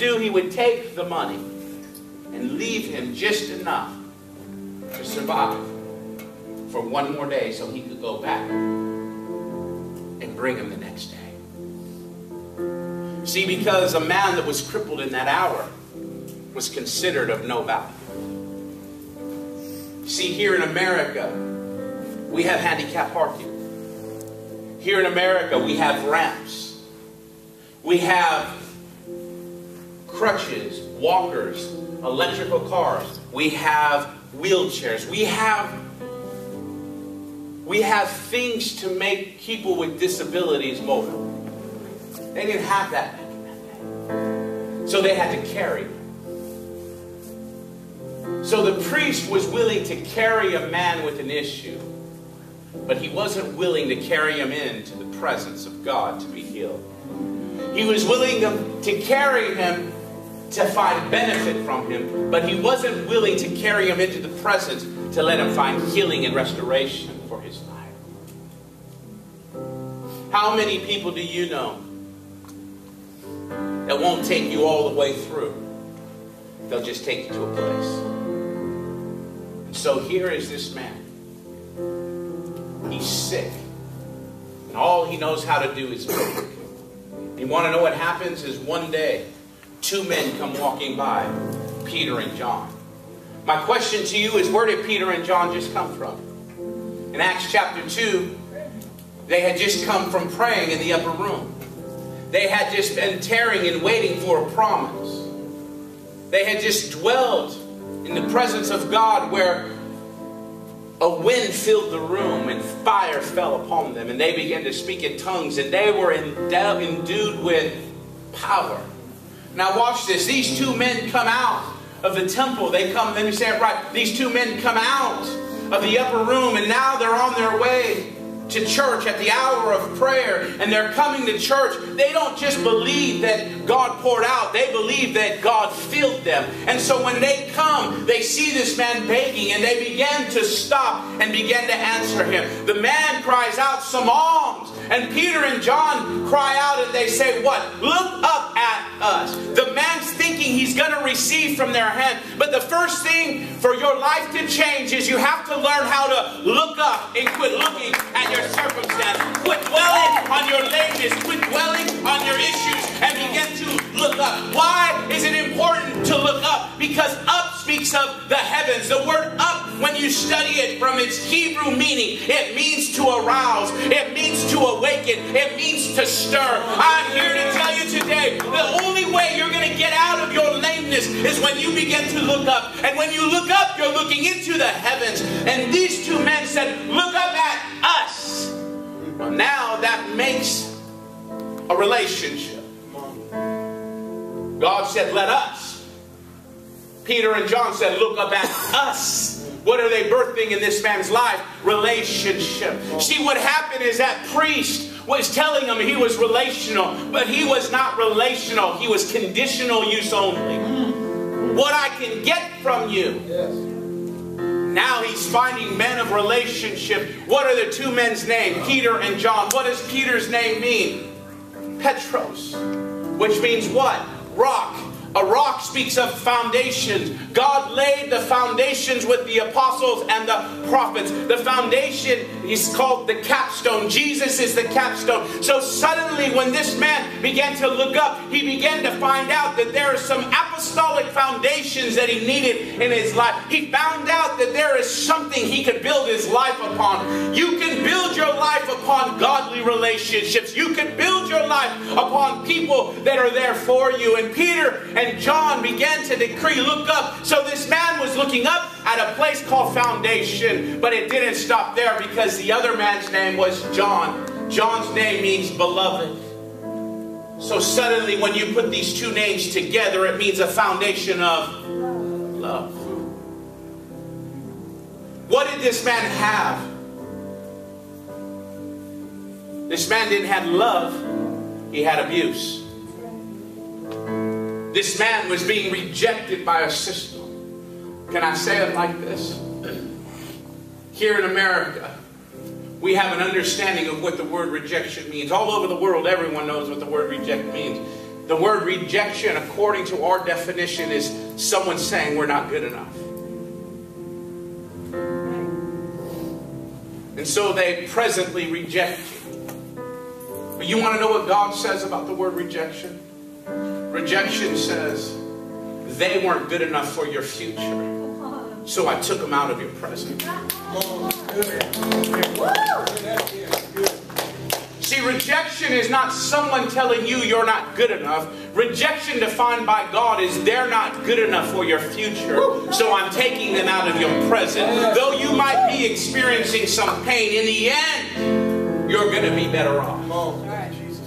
do? He would take the money and leave him just enough to survive for one more day so he could go back and bring him the next day. See, because a man that was crippled in that hour was considered of no value. See, here in America, we have handicap parking. Here in America, we have ramps. We have crutches, walkers, electrical cars. We have wheelchairs. We have we have things to make people with disabilities mobile. They didn't have that. So they had to carry. So the priest was willing to carry a man with an issue, but he wasn't willing to carry him into the presence of God to be healed. He was willing to, to carry him to find benefit from him, but he wasn't willing to carry him into the presence to let him find healing and restoration for his life. How many people do you know that won't take you all the way through? They'll just take you to a place. And so here is this man. He's sick. And all he knows how to do is beg. You want to know what happens is one day, two men come walking by, Peter and John. My question to you is where did Peter and John just come from? In Acts chapter 2, they had just come from praying in the upper room. They had just been tearing and waiting for a promise. They had just dwelled in the presence of God where a wind filled the room and fire fell upon them and they began to speak in tongues and they were endued with power. Now watch this. These two men come out of the temple. They come, let me say it right. These two men come out of the upper room and now they're on their way to church at the hour of prayer and they're coming to church, they don't just believe that God poured out, they believe that God filled them. And so when they come, they see this man begging and they begin to stop and begin to answer him. The man cries out some alms and Peter and John cry out and they say, What? Look up at us. The man's thinking he's going to receive from their hand. But the first thing for your life to change is you have to learn how to look up and quit looking at your circumstance. Quit dwelling on your lameness. Quit dwelling on your issues and begin to look up. Why is it important to look up? Because up speaks of the heavens. The word you study it from its Hebrew meaning, it means to arouse, it means to awaken, it means to stir. I'm here to tell you today the only way you're going to get out of your lameness is when you begin to look up. And when you look up, you're looking into the heavens. And these two men said, Look up at us. Well, now that makes a relationship. God said, Let us. Peter and John said, Look up at us. What are they birthing in this man's life? Relationship. See, what happened is that priest was telling him he was relational, but he was not relational. He was conditional use only. What I can get from you. Yes. Now he's finding men of relationship. What are the two men's names? Peter and John. What does Peter's name mean? Petros. Which means what? Rock. A rock speaks of foundations. God laid the foundations with the apostles and the prophets. The foundation is called the capstone. Jesus is the capstone. So suddenly, when this man began to look up, he began to find out that there are some apostolic foundations that he needed in his life. He found out that there is something he could build his life upon. You can build your life upon godly relationships. You can build your life upon people that are there for you. And Peter and John began to decree, look up. So this man was looking up at a place called Foundation, but it didn't stop there because the other man's name was John. John's name means beloved. So suddenly, when you put these two names together, it means a foundation of love. What did this man have? This man didn't have love, he had abuse. This man was being rejected by a system. Can I say it like this? Here in America, we have an understanding of what the word rejection means. All over the world, everyone knows what the word reject means. The word rejection, according to our definition, is someone saying we're not good enough. And so they presently reject you. But you want to know what God says about the word rejection? Rejection says they weren't good enough for your future. So I took them out of your present. See, rejection is not someone telling you you're not good enough. Rejection defined by God is they're not good enough for your future. So I'm taking them out of your present. Though you might be experiencing some pain, in the end, you're going to be better off.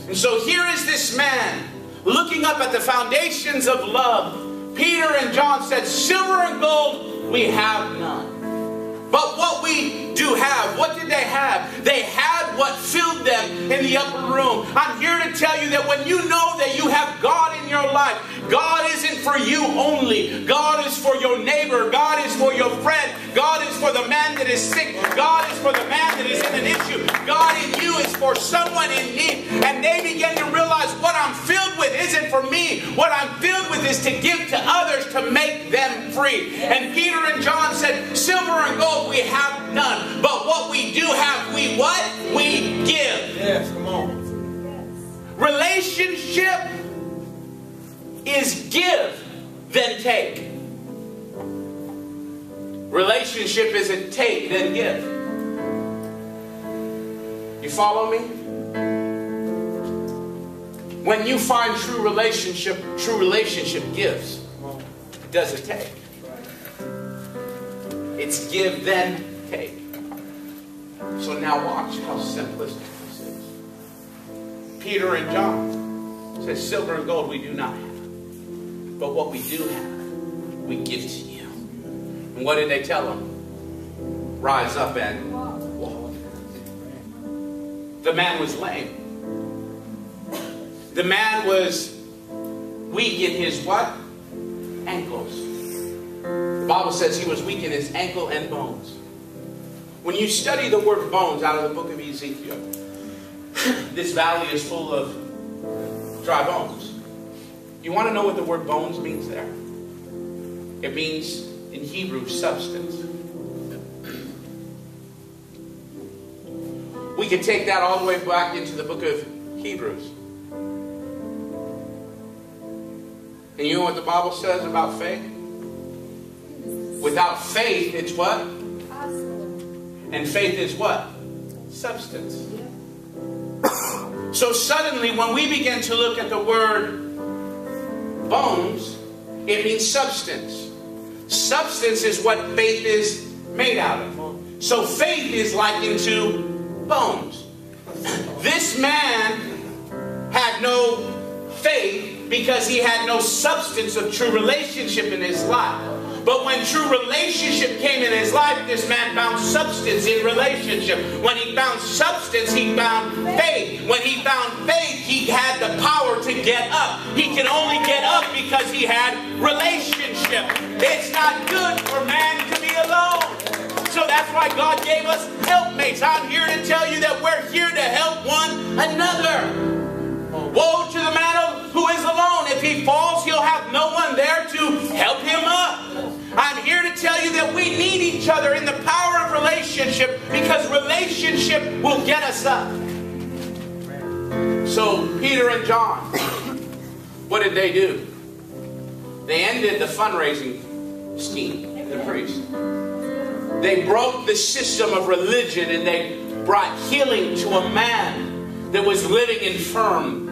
And so here is this man looking up at the foundations of love. Peter and John said, Silver and gold we have none. But what we do have, what did they have? They had what filled them in the upper room. I'm here to tell you that when you know that you have God in your life, God isn't for you only. God is for your neighbor. God is for your friend. God is for the man that is sick. God is for the man that is in an issue. God in you is for someone in need. And they begin to realize what I'm isn't for me. What I'm filled with is to give to others to make them free. And Peter and John said, Silver and gold we have none. But what we do have, we what? We give. Yes, come on. Relationship is give, then take. Relationship isn't take, then give. You follow me? When you find true relationship, true relationship gives. It doesn't take. It's give, then take. So now watch how simplistic this is. Peter and John says, Silver and gold we do not have. But what we do have, we give to you. And what did they tell them? Rise up and walk. The man was lame. The man was weak in his what? Ankles. The Bible says he was weak in his ankle and bones. When you study the word bones out of the book of Ezekiel, this valley is full of dry bones. You want to know what the word bones means there? It means in Hebrew substance. We could take that all the way back into the book of Hebrews. And you know what the Bible says about faith? Without faith, it's what? And faith is what? Substance. So suddenly, when we begin to look at the word bones, it means substance. Substance is what faith is made out of. So faith is likened to bones. This man had no faith because he had no substance of true relationship in his life. But when true relationship came in his life, this man found substance in relationship. When he found substance, he found faith. When he found faith, he had the power to get up. He can only get up because he had relationship. It's not good for man to be alone. So that's why God gave us helpmates. I'm here to tell you that we're here to help one another. Help him up. I'm here to tell you that we need each other in the power of relationship because relationship will get us up. So, Peter and John, what did they do? They ended the fundraising scheme, the priest. They broke the system of religion and they brought healing to a man that was living infirm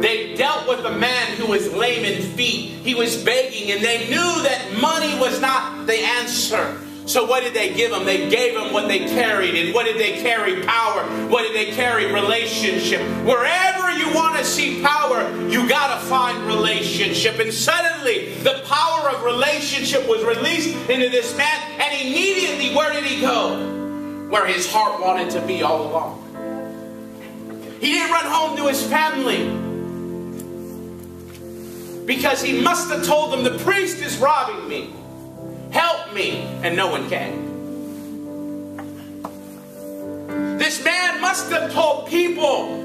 they dealt with a man who was lame in feet. He was begging, and they knew that money was not the answer. So what did they give him? They gave him what they carried. And what did they carry? Power. What did they carry? Relationship. Wherever you want to see power, you got to find relationship. And suddenly, the power of relationship was released into this man. And immediately, where did he go? Where his heart wanted to be all along. He didn't run home to his family because he must have told them the priest is robbing me. Help me. And no one can. This man must have told people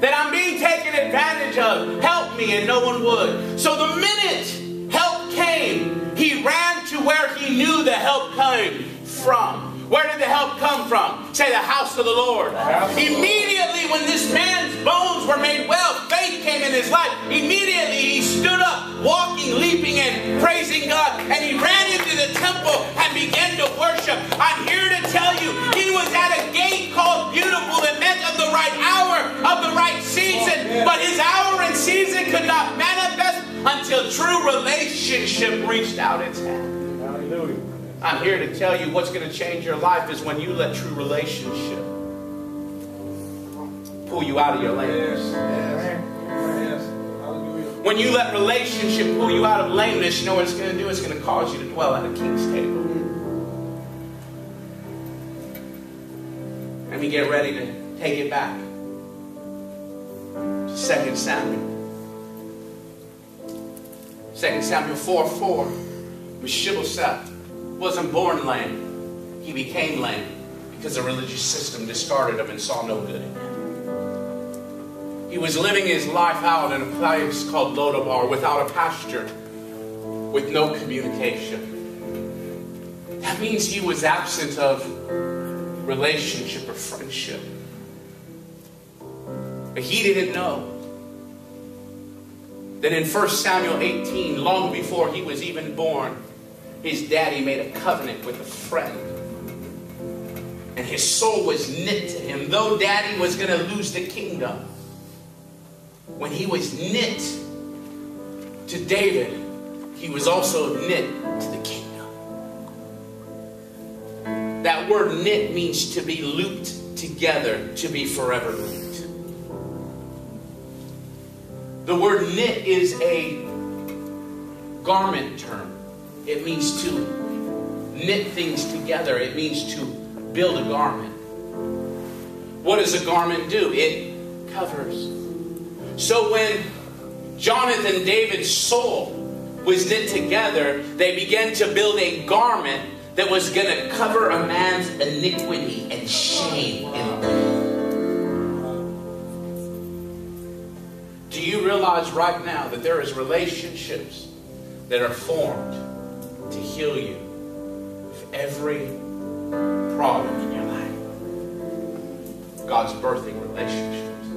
that I'm being taken advantage of. Help me, and no one would. So the minute help came, he ran to where he knew the help came from. Where did the help come from? Say the house of the Lord. Immediately when this man's bones were made well, faith came in his life. Immediately he stood up, walking, leaping, and praising God. And he ran into the temple and began to worship. I'm here to tell you, he was at a gate called beautiful that meant of the right hour, of the right season. But his hour and season could not manifest until true relationship reached out its hand. Hallelujah. I'm here to tell you what's going to change your life is when you let true relationship pull you out of your lameness. When you let relationship pull you out of lameness, you know what it's going to do? It's going to cause you to dwell at a king's table. Let me get ready to take it back to 2 Samuel. 2 Samuel 4 4. Mephibosheth wasn't born lame. He became lame because the religious system discarded him and saw no good in him. He was living his life out in a place called Lodabar without a pasture, with no communication. That means he was absent of relationship or friendship. But he didn't know that in 1 Samuel 18, long before he was even born, his daddy made a covenant with a friend. And his soul was knit to him. Though daddy was going to lose the kingdom, when he was knit to David, he was also knit to the kingdom. That word knit means to be looped together, to be forever linked. The word knit is a garment term. It means to knit things together. It means to build a garment. What does a garment do? It covers. So when Jonathan David's soul was knit together, they began to build a garment that was going to cover a man's iniquity and shame and pain. Do you realize right now that there is relationships that are formed to heal you of every problem in your life. God's birthing relationships.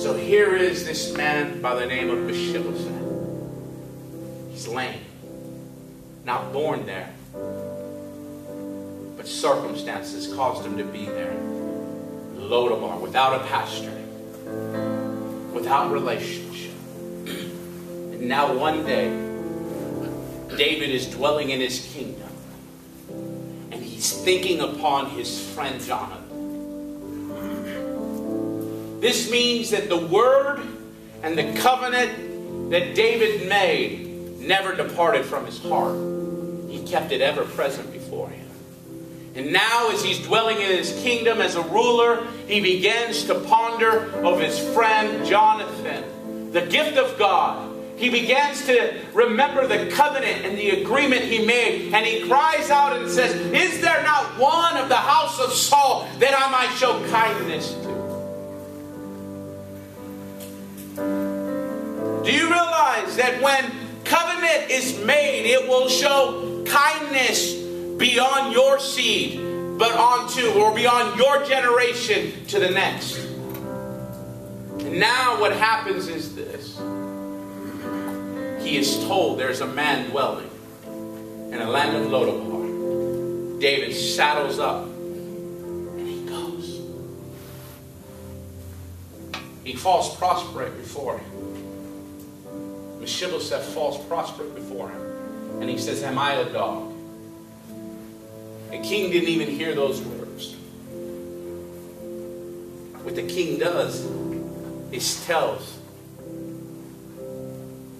So here is this man by the name of Mephibosheth. He's lame, not born there, but circumstances caused him to be there. Lodabar, without a pastor, without relationship. And now one day, David is dwelling in his kingdom. And he's thinking upon his friend Jonathan. This means that the word and the covenant that David made never departed from his heart. He kept it ever present before him. And now, as he's dwelling in his kingdom as a ruler, he begins to ponder of his friend Jonathan, the gift of God he begins to remember the covenant and the agreement he made. And he cries out and says, Is there not one of the house of Saul that I might show kindness to? Do you realize that when covenant is made, it will show kindness beyond your seed, but onto or beyond your generation to the next? And now what happens is this he is told there's a man dwelling in a land of Lodabar. David saddles up and he goes. He falls prostrate before him. Mephibosheth falls prostrate before him. And he says, Am I a dog? The king didn't even hear those words. What the king does is tells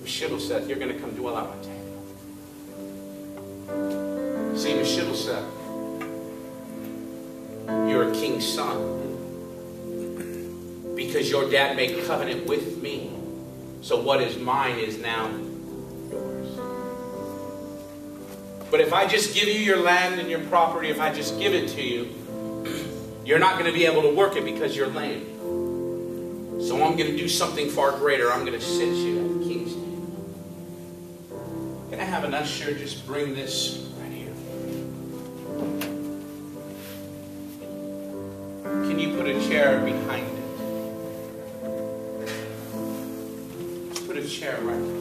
Mephibosheth, you're going to come dwell at my table. See, Mephibosheth, you're a king's son. Because your dad made covenant with me. So what is mine is now yours. But if I just give you your land and your property, if I just give it to you, you're not going to be able to work it because you're lame. So I'm going to do something far greater. I'm going to sit you have an usher just bring this right here? Can you put a chair behind it? Put a chair right there.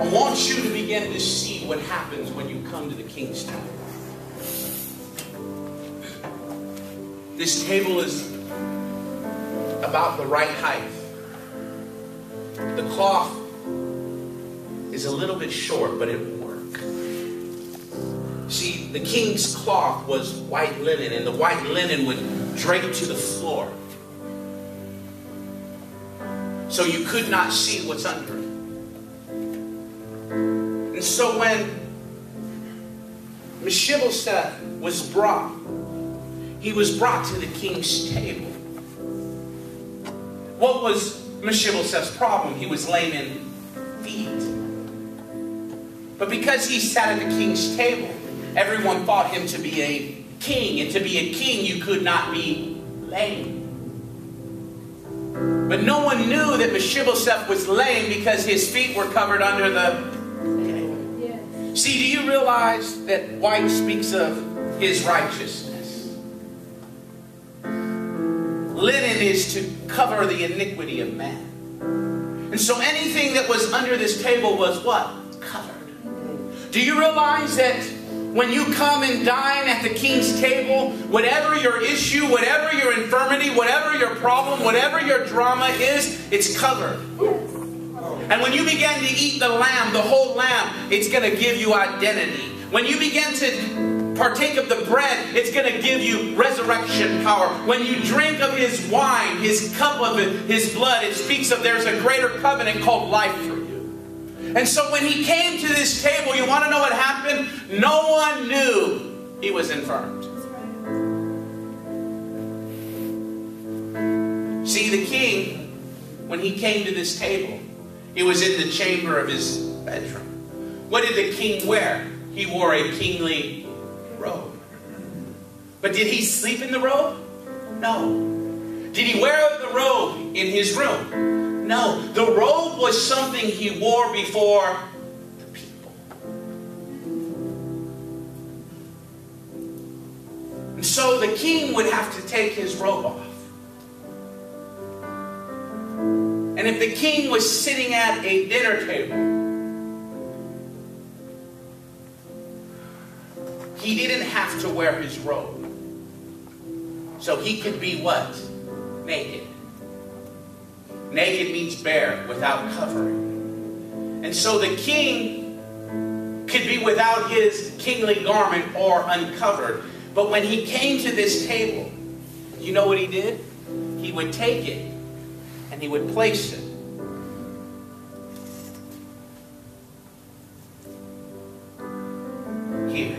I want you to begin to see what happens when you come to the king's table. This table is about the right height. The cloth is a little bit short, but it will work. See, the king's cloth was white linen, and the white linen would drape to the floor. So you could not see what's under it. And so when Mephibosheth was brought, he was brought to the king's table. What was Mephibosheth's problem? He was lame in. But because he sat at the king's table, everyone thought him to be a king. And to be a king, you could not be lame. But no one knew that Mephibosheth was lame because his feet were covered under the See, do you realize that white speaks of his righteousness? Linen is to cover the iniquity of man. And so anything that was under this table was what? Do you realize that when you come and dine at the king's table, whatever your issue, whatever your infirmity, whatever your problem, whatever your drama is, it's covered. And when you begin to eat the lamb, the whole lamb, it's going to give you identity. When you begin to partake of the bread, it's going to give you resurrection power. When you drink of his wine, his cup of his blood, it speaks of there's a greater covenant called life. And so when he came to this table, you want to know what happened? No one knew he was infirmed. See, the king, when he came to this table, he was in the chamber of his bedroom. What did the king wear? He wore a kingly robe. But did he sleep in the robe? No. Did he wear the robe in his room? No. The robe was something he wore before the people. And so the king would have to take his robe off. And if the king was sitting at a dinner table, he didn't have to wear his robe. So he could be what? Naked. Naked means bare, without covering. And so the king could be without his kingly garment or uncovered. But when he came to this table, you know what he did? He would take it and he would place it here.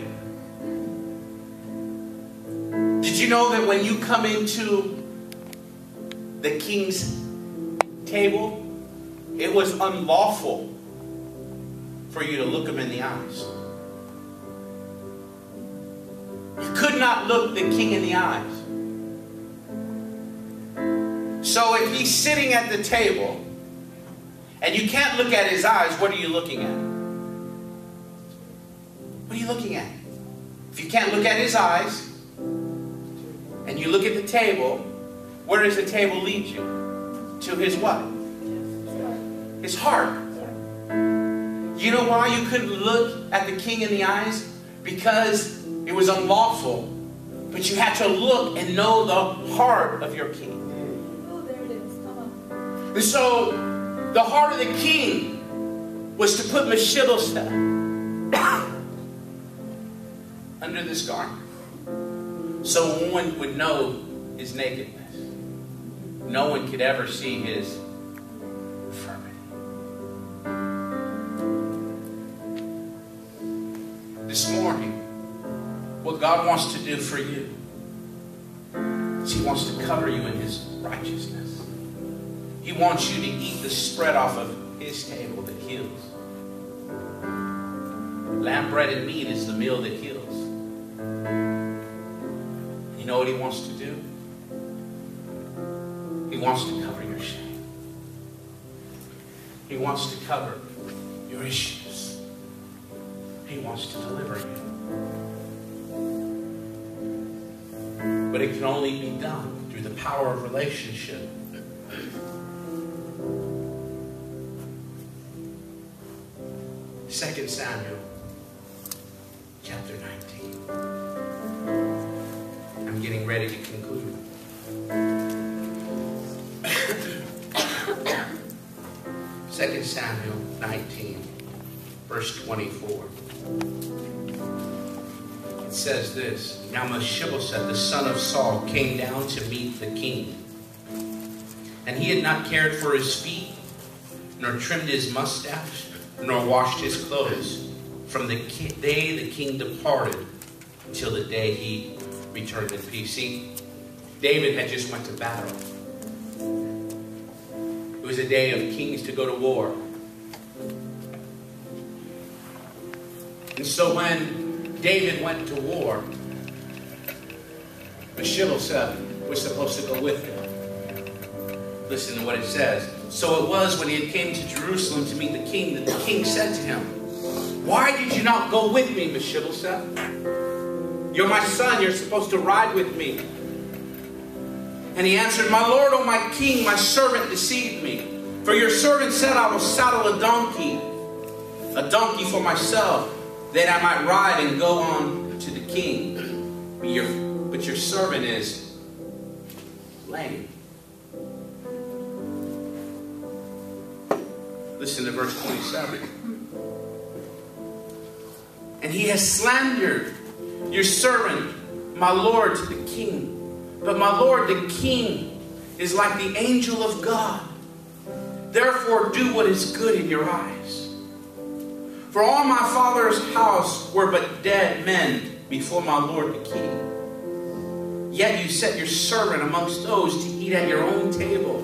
Did you know that when you come into the king's table, it was unlawful for you to look him in the eyes? You could not look the king in the eyes. So if he's sitting at the table and you can't look at his eyes, what are you looking at? What are you looking at? If you can't look at his eyes and you look at the table, where does the table lead you? To his what? His heart. You know why you couldn't look at the king in the eyes? Because it was unlawful. But you had to look and know the heart of your king. Oh, there it is. Come on. And so the heart of the king was to put Mephibosheth under this garment. So one would know his nakedness. No one could ever see his infirmity. This morning, what God wants to do for you is He wants to cover you in His righteousness. He wants you to eat the spread off of His table that heals. Lamb bread and meat is the meal that heals. You know what he wants to do? He wants to cover your shame. He wants to cover your issues. He wants to deliver you. But it can only be done through the power of relationship. Second Samuel chapter 19. I'm getting ready to conclude. Second Samuel 19, verse 24. It says this Now Mephibosheth, the son of Saul, came down to meet the king. And he had not cared for his feet, nor trimmed his mustache, nor washed his clothes from the day the king departed until the day he returned in peace. See, David had just went to battle. Was a day of kings to go to war. And so when David went to war, Mephibosheth was supposed to go with him. Listen to what it says. So it was when he had came to Jerusalem to meet the king that the king said to him, Why did you not go with me, Mephibosheth? You're my son, you're supposed to ride with me. And he answered, My lord, O my king, my servant deceived me. For your servant said, I will saddle a donkey, a donkey for myself, that I might ride and go on to the king. But your, but your servant is lame. Listen to verse 27. And he has slandered your servant, my lord, to the king. But my lord, the king, is like the angel of God. Therefore, do what is good in your eyes. For all my father's house were but dead men before my lord the king. Yet you set your servant amongst those to eat at your own table.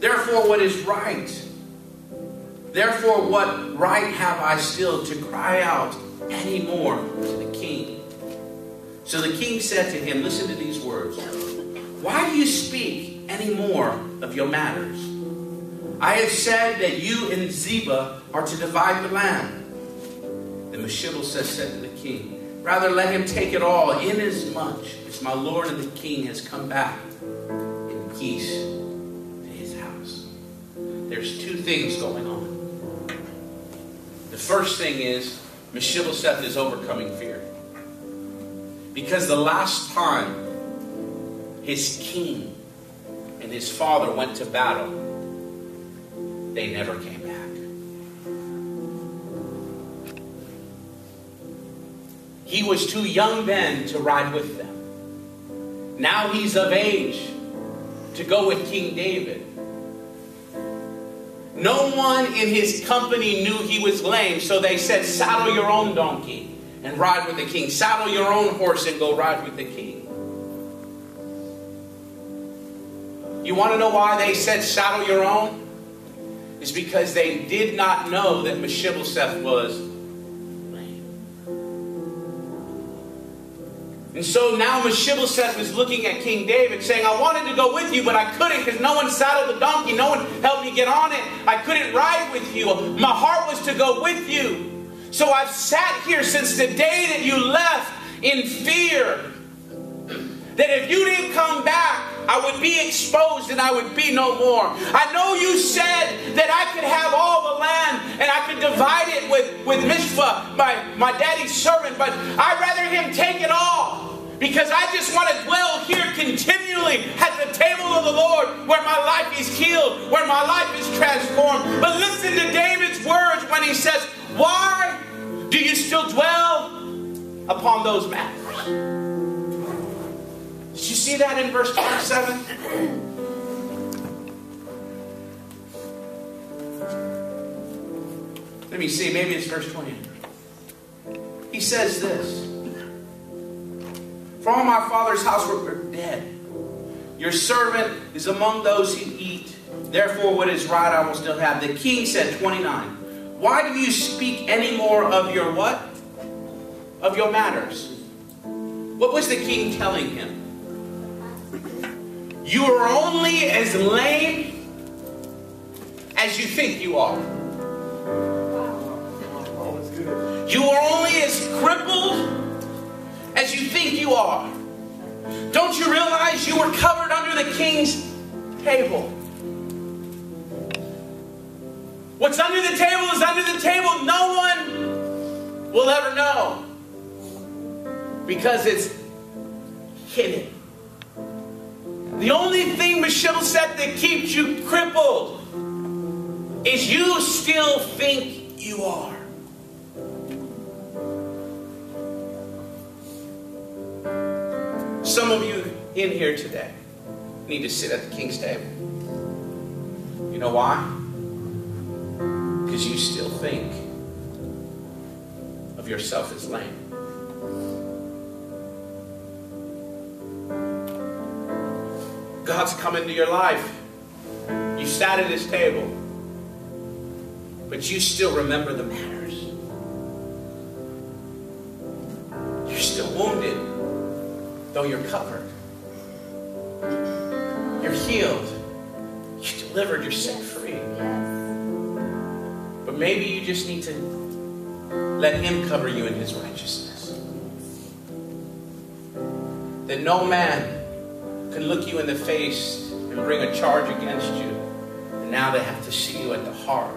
Therefore, what is right? Therefore, what right have I still to cry out any more to the king? So the king said to him, Listen to these words. Why do you speak any more of your matters? I have said that you and Ziba are to divide the land. Then Mephibosheth said to the king, Rather let him take it all, inasmuch as my lord and the king has come back in peace to his house. There's two things going on. The first thing is Mephibosheth is overcoming fear. Because the last time his king and his father went to battle, they never came back. He was too young then to ride with them. Now he's of age to go with King David. No one in his company knew he was lame, so they said, Saddle your own donkey and ride with the king. Saddle your own horse and go ride with the king. You want to know why they said, Saddle your own? It's because they did not know that Mephibosheth was lame. And so now Mephibosheth is looking at King David saying, I wanted to go with you, but I couldn't because no one saddled the donkey. No one helped me get on it. I couldn't ride with you. My heart was to go with you. So I've sat here since the day that you left in fear that if you didn't come back, I would be exposed and I would be no more. I know you said that I could have all the land and I could divide it with, with Mishpah, my, my daddy's servant, but I'd rather him take it all. Because I just want to dwell here continually at the table of the Lord where my life is healed, where my life is transformed. But listen to Words when he says, Why do you still dwell upon those matters? Did you see that in verse 27? Let me see, maybe it's verse 20. He says this. For all my father's house were dead. Your servant is among those who eat. Therefore, what is right I will still have. The king said, 29. Why do you speak any more of your what? Of your matters. What was the king telling him? You are only as lame as you think you are. You are only as crippled as you think you are. Don't you realize you were covered under the king's table? What's under the table is under the table. No one will ever know because it's hidden. The only thing, Michelle said, that keeps you crippled is you still think you are. Some of you in here today need to sit at the king's table. You know why? Because you still think of yourself as lame. God's come into your life. You sat at his table, but you still remember the matters. You're still wounded, though you're covered. You're healed. You delivered. You're free. But maybe you just need to let him cover you in his righteousness. That no man can look you in the face and bring a charge against you. And now they have to see you at the heart